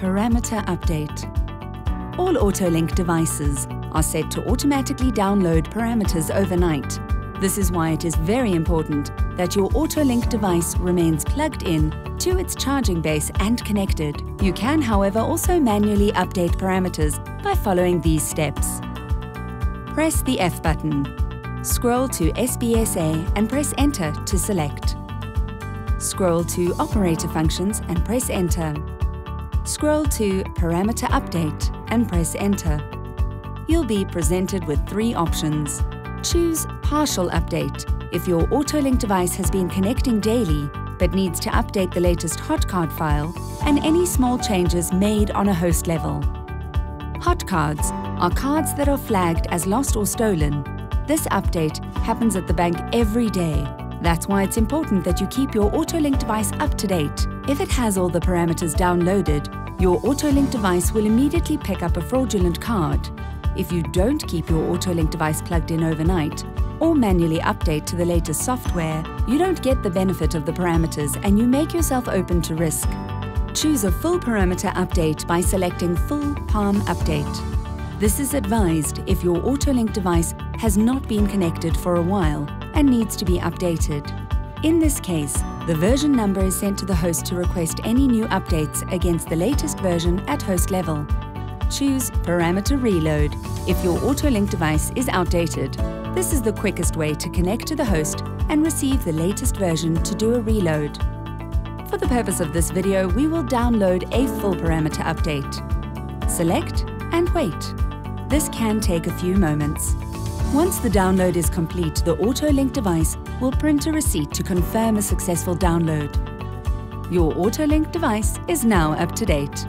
Parameter Update. All AutoLink devices are set to automatically download parameters overnight. This is why it is very important that your AutoLink device remains plugged in to its charging base and connected. You can, however, also manually update parameters by following these steps. Press the F button. Scroll to SBSA and press Enter to select. Scroll to Operator Functions and press Enter. Scroll to Parameter Update and press Enter. You'll be presented with three options. Choose Partial Update if your AutoLink device has been connecting daily but needs to update the latest hotcard file and any small changes made on a host level. Hotcards are cards that are flagged as lost or stolen. This update happens at the bank every day. That's why it's important that you keep your AutoLink device up to date. If it has all the parameters downloaded, your AutoLink device will immediately pick up a fraudulent card. If you don't keep your AutoLink device plugged in overnight, or manually update to the latest software, you don't get the benefit of the parameters and you make yourself open to risk. Choose a full parameter update by selecting Full Param Update. This is advised if your AutoLink device has not been connected for a while and needs to be updated. In this case, the version number is sent to the host to request any new updates against the latest version at host level. Choose Parameter Reload if your AutoLink device is outdated this is the quickest way to connect to the host and receive the latest version to do a reload. For the purpose of this video, we will download a full parameter update. Select and wait. This can take a few moments. Once the download is complete, the AutoLink device will print a receipt to confirm a successful download. Your AutoLink device is now up to date.